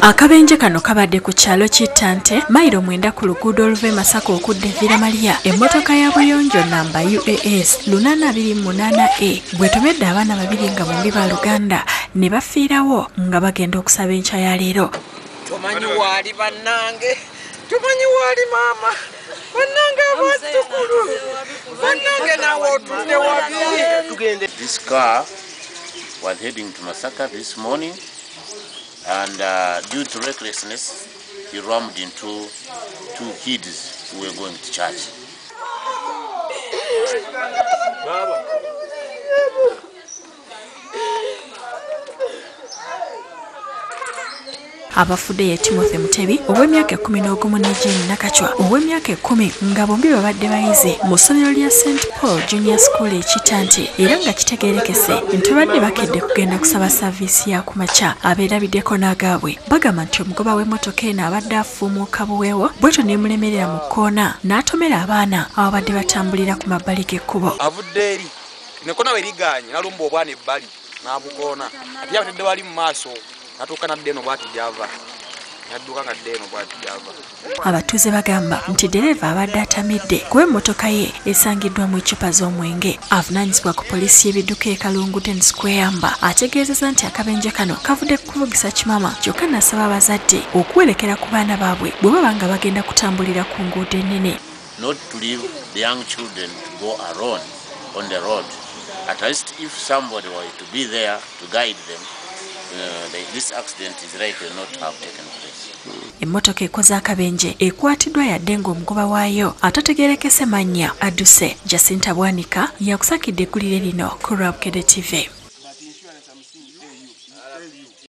akabenje kano kabadde ku kyalo kittante mayiro mwenda ku luguudo oluva e masaka okudda evira malya emmotoka ya buyonjo namba uas 828 bwetomedde abaana babiri nga bombi ba luganda ne bafiirawo nga bagenda okusaba enkya ya leero. Tomanyi waali bannange. Tomanyi waali maama. Bannange abasukulu bannange naawe otudde wabi This car was heading to Masaka this morning, and uh, due to recklessness, he rammed into two kids who were going to church. Abafudde ye timothy mutebi ow'emyaka ekumi n'ogumu ne jeni nakacwa ow'emyaka ekumi nga bombi babadde bayize mu ssomero lya st paul junior school ekitante era nga kitegeerekese nti babadde bakedde kugenda kusaba saaviisi ya ku makya abeerabiddeko n'agaabwe. Bagamba nti omugoba w'emmotoka eno abadde afuumuuka buweewo bwetyo neemulemerera mu kkoona n'atomera abaana ababadde batambulira ku mabbali g'ekkubo. Avudde eri nekona we liganye nalumba obwana ebbali nabukoona. Ate yabatedde wali mu maaso natuuka nadde eno bwati gyava yadduka nga dde eno bwati gyava abatuuze bagamba nti dereeva abadde atamidde kuba emmotoka ye esangiddwamu eccupa z'omwenge avunaanyizibwa ku poliisi y'ebidduka e kalungu denis kweyamba ategeezeza nti akabenje kano kavudde ku kuvugisa kimama kyokka nasaba abazadde okuwerekera ku baana baabwe bwe baba nga bagenda kutambulira ku nguudo ennene. Not to leave the young children to go alone on the road. At least if somebody were to be there to guide them, uh, this accident is not to have taken place. emmotoka ekoze akabenje ekwatiddwa yadde ng'omugoba waayo atategeerekese mannya adduse jacinta bwanika yakusakidde eggulire lino ku rwabukede tv